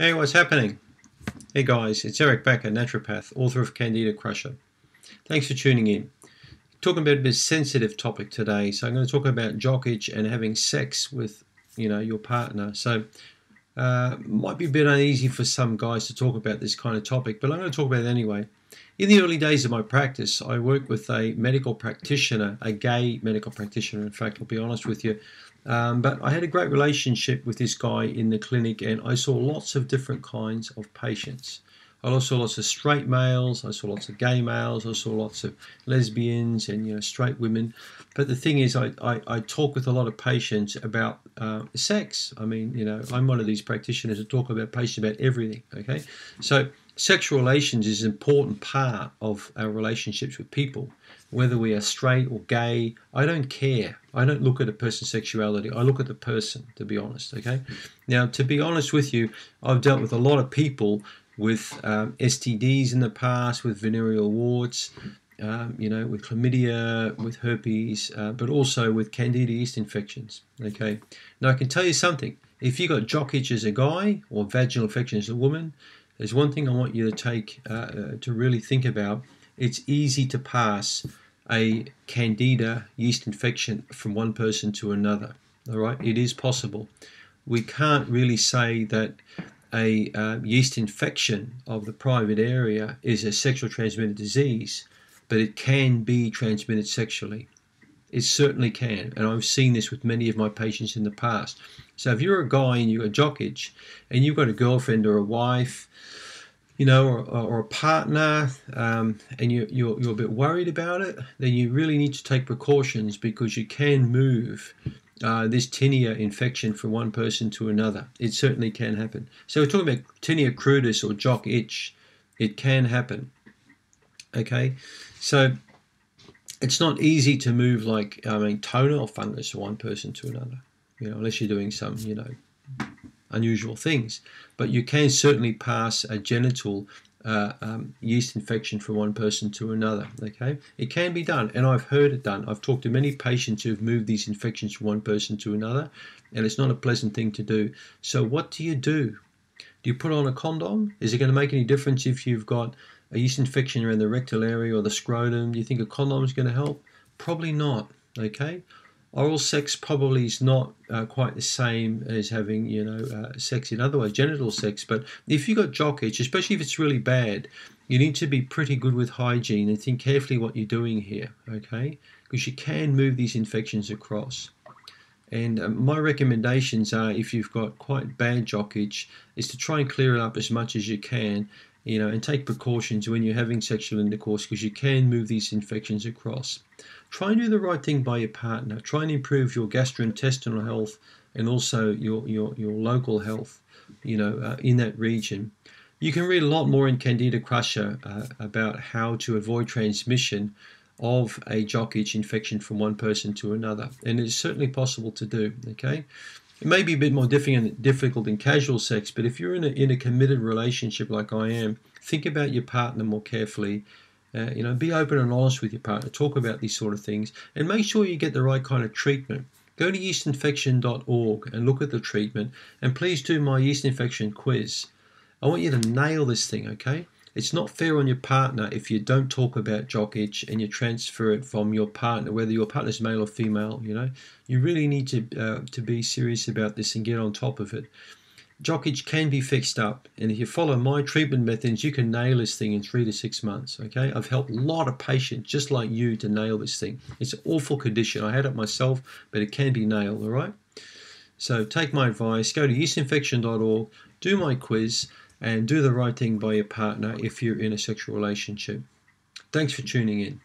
Hey, what's happening? Hey guys, it's Eric Bakker, naturopath, author of Candida Crusher. Thanks for tuning in. Talking about a bit sensitive topic today, so I'm going to talk about jock itch and having sex with, you know, your partner. So, uh, might be a bit uneasy for some guys to talk about this kind of topic, but I'm going to talk about it anyway. In the early days of my practice, I worked with a medical practitioner, a gay medical practitioner. In fact, I'll be honest with you, um, but I had a great relationship with this guy in the clinic, and I saw lots of different kinds of patients. I also saw lots of straight males, I saw lots of gay males, I saw lots of lesbians and you know straight women. But the thing is, I, I, I talk with a lot of patients about uh, sex. I mean, you know, I'm one of these practitioners that talk about patients about everything. Okay, so sexual relations is an important part of our relationships with people whether we are straight or gay, I don't care. I don't look at a person's sexuality. I look at the person, to be honest. Okay. Now, to be honest with you, I've dealt with a lot of people with um, STDs in the past, with venereal warts, um, you know, with chlamydia, with herpes, uh, but also with candida yeast infections. Okay. Now, I can tell you something. If you've got jock itch as a guy or vaginal infection as a woman, there's one thing I want you to take uh, uh, to really think about. It's easy to pass a candida yeast infection from one person to another. All right, it is possible. We can't really say that a uh, yeast infection of the private area is a sexual transmitted disease, but it can be transmitted sexually. It certainly can, and I've seen this with many of my patients in the past. So if you're a guy and you've got jock itch, and you've got a girlfriend or a wife, you know, or, or a partner, um, and you, you're, you're a bit worried about it, then you really need to take precautions because you can move uh, this tinea infection from one person to another. It certainly can happen. So we're talking about tinea cruris or jock itch. It can happen. Okay, so it's not easy to move like I mean toenail fungus from one person to another. You know, unless you're doing some you know unusual things. But you can certainly pass a genital uh, um, yeast infection from one person to another. Okay, it can be done, and I've heard it done. I've talked to many patients who've moved these infections from one person to another, and it's not a pleasant thing to do. So, what do you do? Do you put on a condom? Is it going to make any difference if you've got a yeast infection around the rectal area or the scrotum? Do you think a condom is going to help? Probably not. Okay, oral sex probably is not uh, quite the same as having you know uh, sex in other ways genital sex but if you've got jock itch especially if it's really bad you need to be pretty good with hygiene and think carefully what you're doing here okay? Because you can move these infections across. And um, my recommendations are if you've got quite bad jock itch is to try and clear it up as much as you can you know, and take precautions when you're having sexual intercourse because you can move these infections across. Try and do the right thing by your partner. Try and improve your gastrointestinal health and also your, your, your local health, you know, uh, in that region. You can read a lot more in Candida Crusher uh, about how to avoid transmission of a jock itch infection from one person to another. And it's certainly possible to do, okay? It may be a bit more difficult in casual sex, but if you're in a, in a committed relationship like I am, think about your partner more carefully. Uh, you know, be open and honest with your partner. Talk about these sort of things, and make sure you get the right kind of treatment. Go to yeastinfection.org and look at the treatment, and please do my yeast infection quiz. I want you to nail this thing, okay? It's not fair on your partner if you don't talk about jock itch and you transfer it from your partner, whether your partner's male or female. You know, you really need to uh, to be serious about this and get on top of it. Jock itch can be fixed up, and if you follow my treatment methods, you can nail this thing in three to six months. Okay, I've helped a lot of patients just like you to nail this thing. It's an awful condition. I had it myself, but it can be nailed. All right. So take my advice. Go to yeastinfection.org. Do my quiz and do the right thing by your partner if you're in a sexual relationship. Thanks for tuning in.